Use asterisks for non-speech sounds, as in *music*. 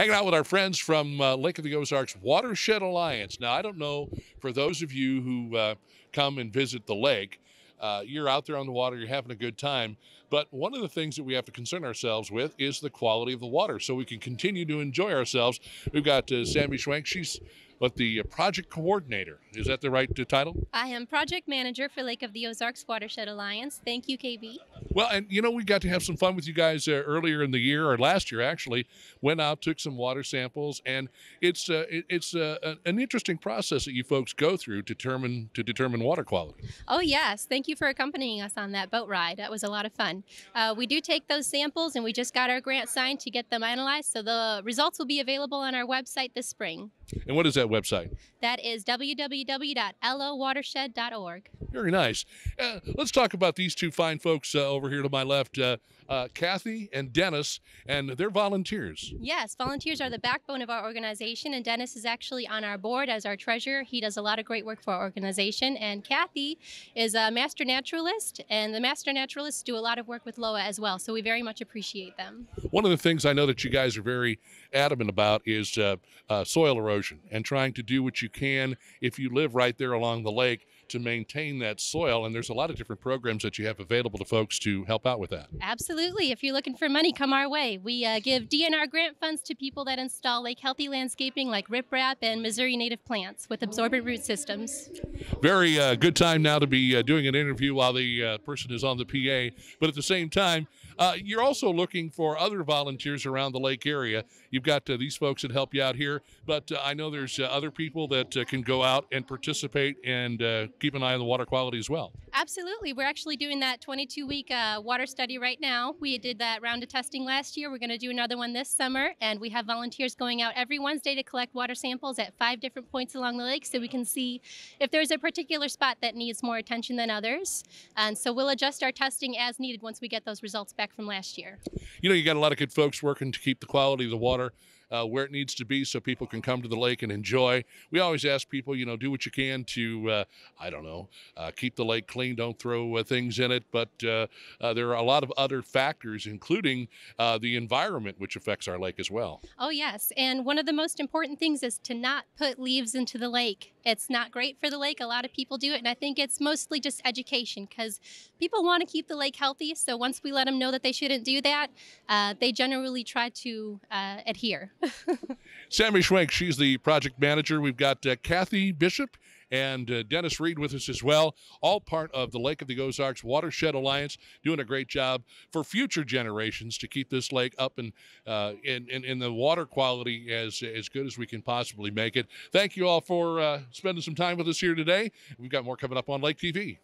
hanging out with our friends from uh, Lake of the Ozarks Watershed Alliance. Now, I don't know for those of you who uh, come and visit the lake, uh, you're out there on the water, you're having a good time. But one of the things that we have to concern ourselves with is the quality of the water so we can continue to enjoy ourselves. We've got uh, Sammy Schwenk. She's but the project coordinator. Is that the right uh, title? I am project manager for Lake of the Ozarks Watershed Alliance. Thank you, KB. Well, and you know, we got to have some fun with you guys uh, earlier in the year or last year, actually. Went out, took some water samples, and it's uh, it, it's uh, an interesting process that you folks go through to determine to determine water quality. Oh yes, thank you for accompanying us on that boat ride. That was a lot of fun. Uh, we do take those samples, and we just got our grant signed to get them analyzed. So the results will be available on our website this spring. And what is that website? That is www.lowatershed.org. Very nice. Uh, let's talk about these two fine folks uh, over here to my left, uh, uh, Kathy and Dennis, and they're volunteers. Yes, volunteers are the backbone of our organization, and Dennis is actually on our board as our treasurer. He does a lot of great work for our organization, and Kathy is a master naturalist, and the master naturalists do a lot of work with LOWA as well, so we very much appreciate them. One of the things I know that you guys are very adamant about is uh, uh, soil erosion and trying to do what you can if you live right there along the lake to maintain that soil. And there's a lot of different programs that you have available to folks to help out with that. Absolutely. If you're looking for money, come our way. We uh, give DNR grant funds to people that install lake healthy landscaping like riprap and Missouri native plants with absorbent root systems. Very uh, good time now to be uh, doing an interview while the uh, person is on the PA. But at the same time, uh, you're also looking for other volunteers around the lake area. You've got uh, these folks that help you out here, but uh, I know there's uh, other people that can go out and participate and keep an eye on the water quality as well. Absolutely. We're actually doing that 22 week water study right now. We did that round of testing last year. We're going to do another one this summer, and we have volunteers going out every Wednesday to collect water samples at five different points along the lake so we can see if there's a particular spot that needs more attention than others. And so we'll adjust our testing as needed once we get those results back back from last year. You know, you got a lot of good folks working to keep the quality of the water uh, where it needs to be so people can come to the lake and enjoy. We always ask people, you know, do what you can to, uh, I don't know, uh, keep the lake clean, don't throw uh, things in it. But uh, uh, there are a lot of other factors, including the environment, which affects our lake as well. Oh, yes. And one of the most important things is to not put leaves into the lake. It's not great for the lake. A lot of people do it. And I think it's mostly just education because people want to keep the lake healthy. So once we let them know that they shouldn't do that, they generally try to adhere. *laughs* Sammy Schwenk, she's the project manager. We've got uh, Kathy Bishop and uh, Dennis Reed with us as well, all part of the Lake of the Ozarks Watershed Alliance, doing a great job for future generations to keep this lake up and uh, in, in, in, the water quality as, as good as we can possibly make it. Thank you all for uh, spending some time with us here today. We've got more coming up on Lake TV.